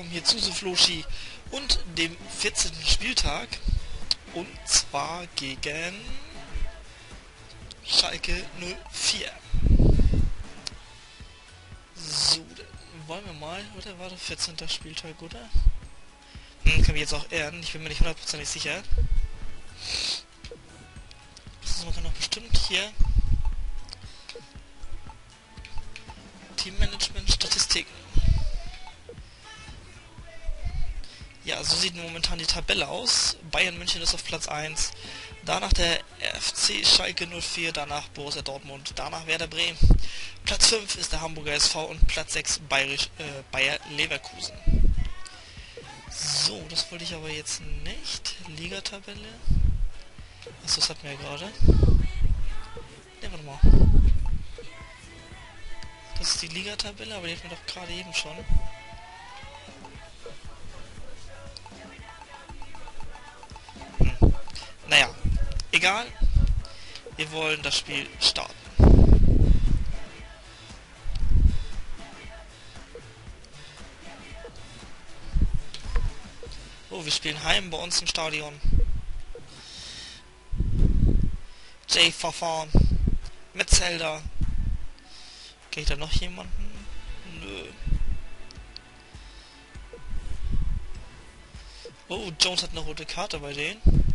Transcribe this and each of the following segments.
willkommen hier zu Sufloshi und dem 14. Spieltag. Und zwar gegen Schalke 04. So, dann wollen wir mal, oder war der 14. Spieltag, oder? Hm, kann mich jetzt auch ehren, ich bin mir nicht hundertprozentig sicher. Das man kann doch bestimmt hier Teammanagement Statistiken. Ja, so sieht momentan die Tabelle aus. Bayern München ist auf Platz 1, danach der FC Schalke 04, danach Borussia Dortmund, danach Werder Bremen. Platz 5 ist der Hamburger SV und Platz 6 Bayerisch, äh, Bayer Leverkusen. So, das wollte ich aber jetzt nicht. Ligatabelle. Achso, das hatten wir ja gerade. Ne, warte mal. Das ist die Ligatabelle, aber die hatten wir doch gerade eben schon. Egal. Wir wollen das Spiel starten. Oh, wir spielen heim bei uns im Stadion. Jay Verfahren. Mit Zelda. Geht da noch jemanden? Nö. Oh, Jones hat eine rote Karte bei denen.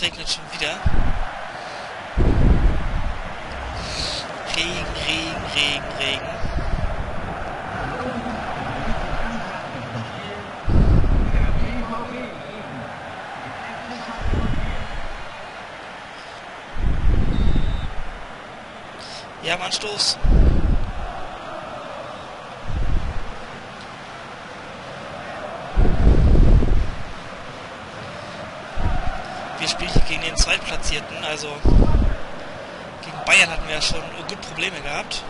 Es regnet schon wieder. Regen, Regen, Regen, Regen. Wir haben Anstoß. Wir spielen hier gegen den Zweitplatzierten, also gegen Bayern hatten wir ja schon gut Probleme gehabt.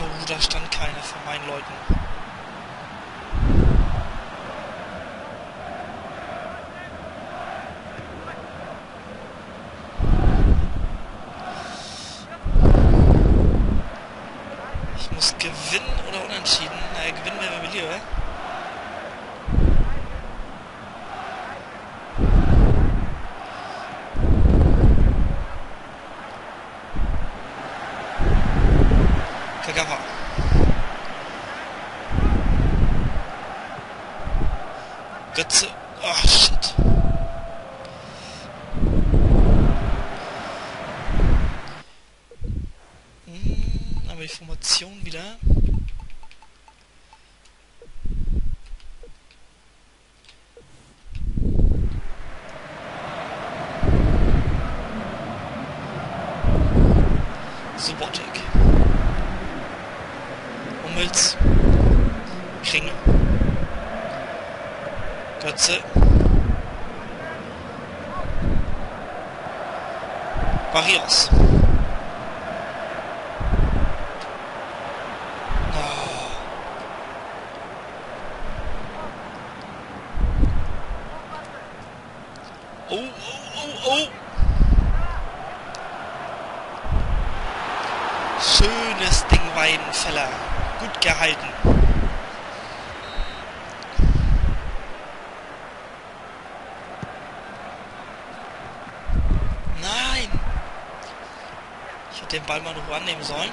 Oh, da stand keiner von meinen Leuten. Ich muss gewinnen oder unentschieden. Naja, gewinnen wäre mir lieber. Kagawa. Götze. Oh, shit. Hm, aber die Formation wieder. Subotic. Hummels. Kringel. Götze. Barrios. Oh. Oh, oh, oh, Schönes Ding Weidenfeller. Gut gehalten. Nein! Ich hätte den Ball mal noch annehmen sollen.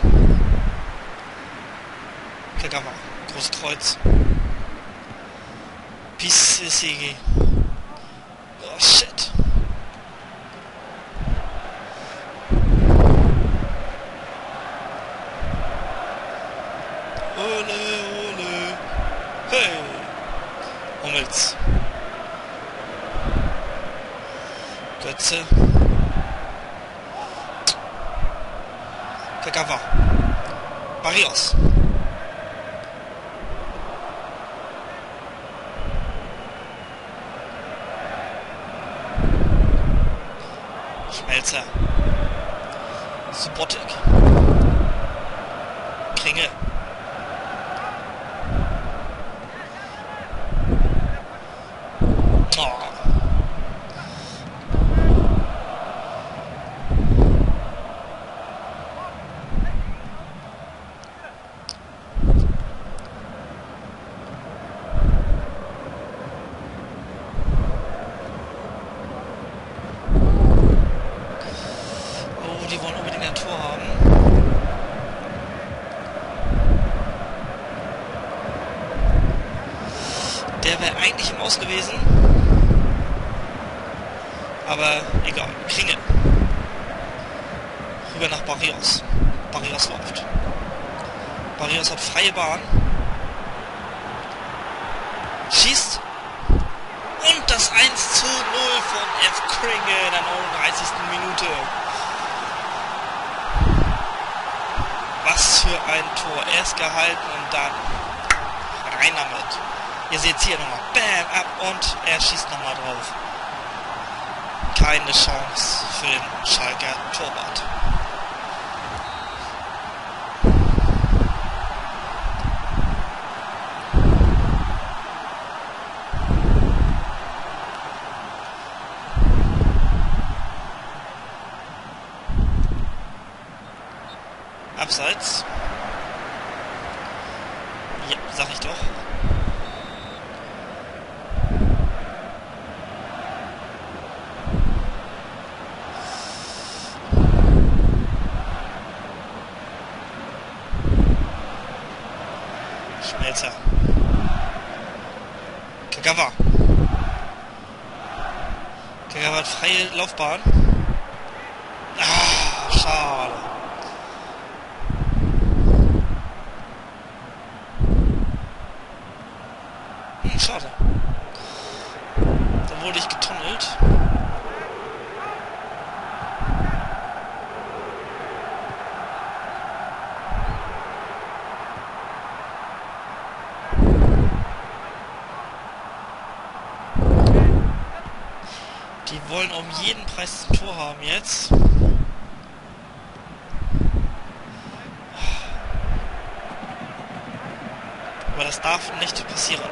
Kagawa. Großkreuz. Pissigi. Oh shit. Ole, ole. Hey. Hummels. Götze. Kagawa. Barrios. Schmelzer. Subotic. Kringel. Oh. wäre eigentlich im Aus gewesen. Aber egal. Kringel. Rüber nach Barrios. Barrios läuft. Barrios hat freie Bahn. Schießt. Und das 1 zu 0 von F. Kringle in der 39. Minute. Was für ein Tor. Erst gehalten und dann rein damit. Ihr seht hier nochmal. Bam, ab und er schießt nochmal drauf. Keine Chance für den Schalker Torwart. Abseits. Ja, sag ich doch. Schmelzer. Kagawa. Kagawa hat freie Laufbahn. Ah, schade. Hm, schade. Da wurde ich getunnelt. Die wollen ein Tor haben jetzt. Aber das darf nicht passieren.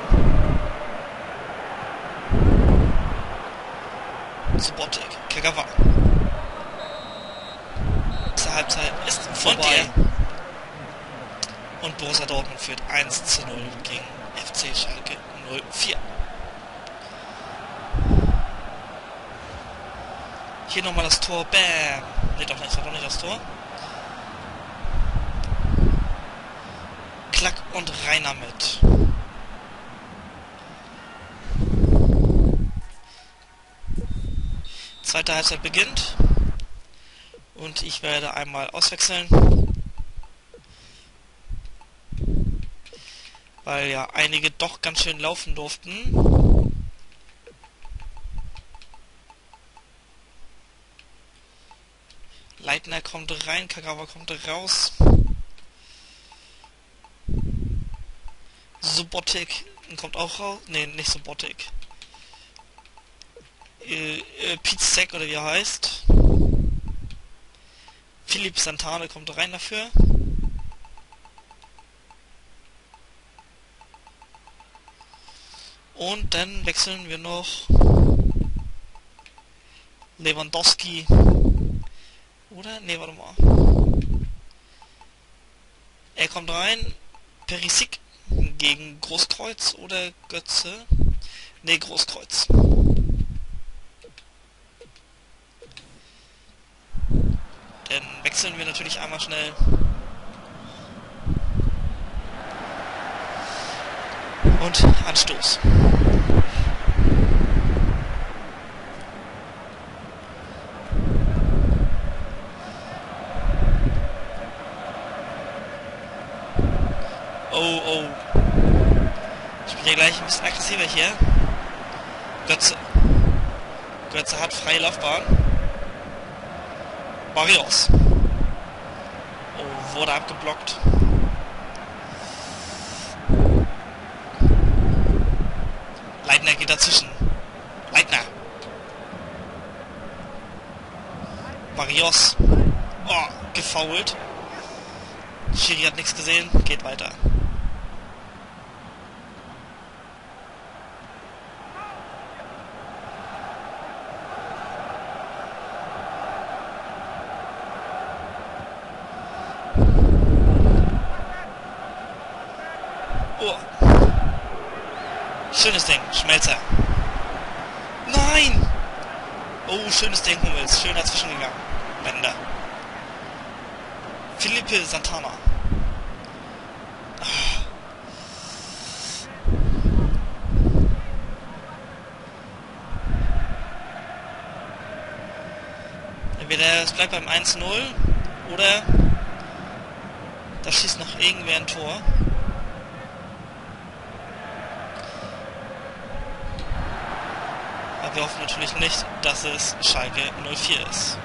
Subotic, Kagawa. Zur Halbzeit ist vorbei. Und Borussia Dortmund führt 1 zu 0 gegen FC Schalke 04. Hier nochmal das Tor. Bam. Ne, doch nicht, das war doch nicht das Tor. Klack und rein damit. Zweite Halbzeit beginnt. Und ich werde einmal auswechseln. Weil ja einige doch ganz schön laufen durften. Leitner kommt rein, Kagawa kommt raus. Subotic kommt auch raus. Ne, nicht Subotic. Äh, äh, Pizek oder wie er heißt. Philipp Santane kommt rein dafür. Und dann wechseln wir noch Lewandowski. Oder? Ne, warte mal. Er kommt rein. Perisik gegen Großkreuz oder Götze? Ne, Großkreuz. Dann wechseln wir natürlich einmal schnell. Und Anstoß. Oh, oh. Ich bin hier gleich ein bisschen aggressiver hier. Götze. Götze hat freie Laufbahn. Barrios. Oh, wurde abgeblockt. Leitner geht dazwischen. Leitner. Barrios. Oh, gefoult. Schiri hat nichts gesehen, geht weiter. Schönes Ding. Schmelzer. Nein! Oh, schönes Ding, Hummels. Schön dazwischen gegangen. Bender. Philippe Santana. Ah. Entweder es bleibt beim 1-0 oder da schießt noch irgendwer ein Tor. Wir hoffen natürlich nicht, dass es Schalke 04 ist.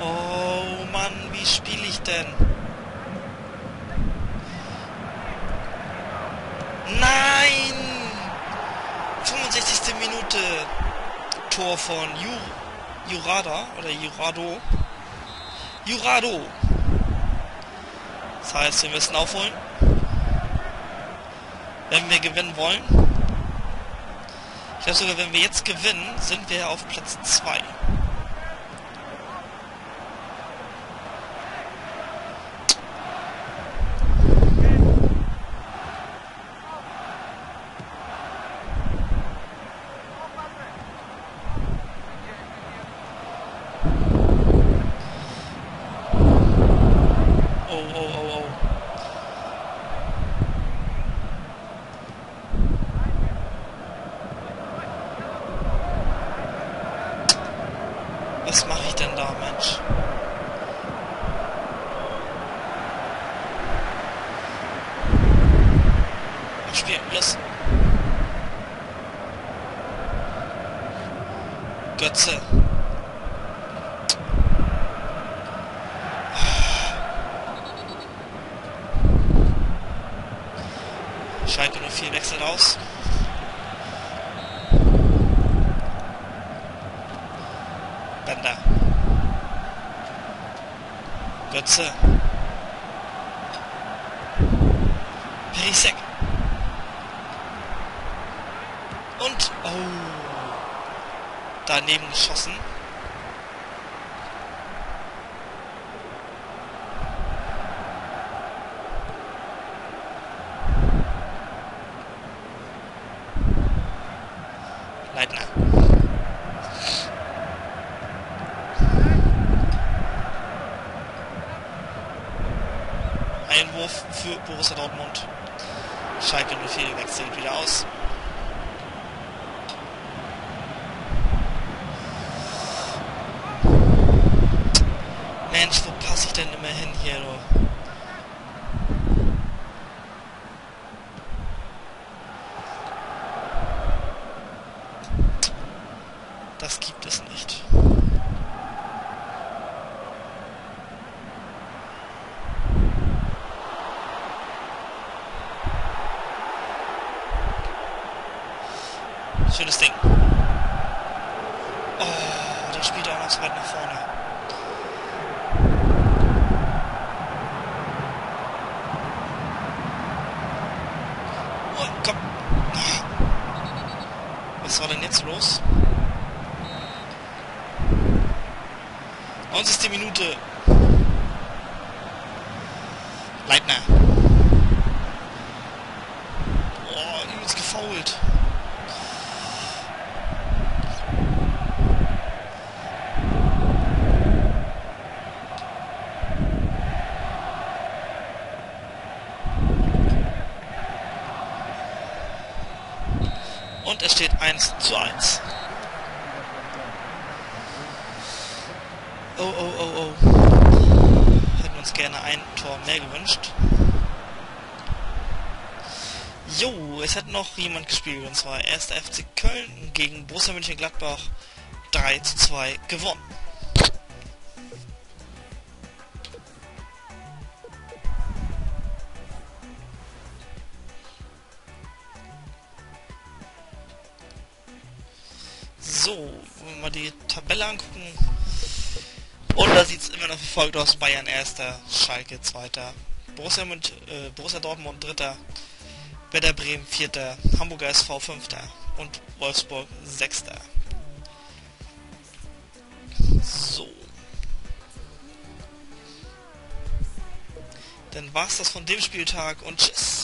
Oh Mann, wie spiele ich denn? Nein! 65. Minute. Tor von Ju Jurada oder Jurado. Jurado. Das heißt, wir müssen aufholen. Wenn wir gewinnen wollen. Glaube sogar, wenn wir jetzt gewinnen, sind wir auf Platz 2. Was mache ich denn da, Mensch? Spiel, los. Götze. Schalke nur viel wechselt aus. Bender. Götze. Perisek. Und, oh, daneben geschossen. Leitner. Einwurf für Borussia Dortmund. Schalke 04 wechselt wieder aus. Mensch, wo passe ich denn immer hin hier, du? Das gibt es nicht. Schönes Ding. Oh, der spielt auch noch so weit nach vorne. Oh, komm. Was war denn jetzt los? 90. Minute. Leitner. Oh, übelst gefault. Und es steht 1 zu 1. Oh, oh, oh, oh. Hätten uns gerne ein Tor mehr gewünscht. Jo, es hat noch jemand gespielt, und zwar 1. FC Köln gegen Borussia Mönchengladbach 3 zu 2 gewonnen. So, wenn wir mal die Tabelle angucken. Und da sieht es immer noch verfolgt aus. Bayern erster, Schalke zweiter, Borussia, Münch, äh, Borussia Dortmund dritter, Werder Bremen vierter, Hamburger SV fünfter und Wolfsburg sechster. So. Dann war's das von dem Spieltag und tschüss.